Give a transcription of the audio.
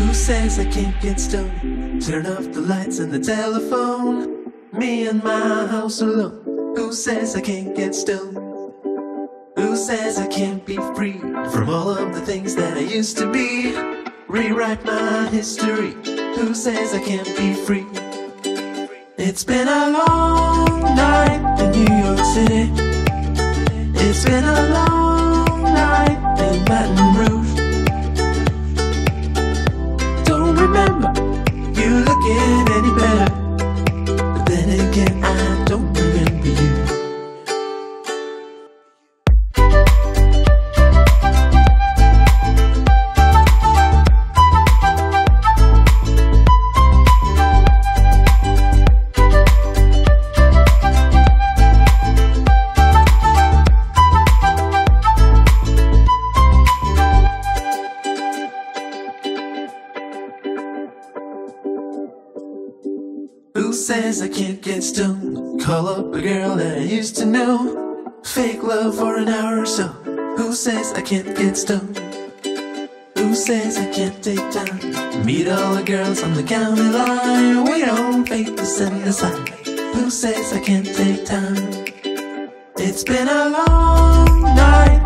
Who says I can't get stoned? Turn off the lights and the telephone. Me and my house alone. Who says I can't get stoned? Who says I can't be free from all of the things that I used to be? Rewrite my history. Who says I can't be free? It's been a long night in New York City. It's been a long night in Baton Who says I can't get stoned? Call up a girl that I used to know. Fake love for an hour or so. Who says I can't get stoned? Who says I can't take time? Meet all the girls on the county line. We don't fake to send a sign. Who says I can't take time? It's been a long night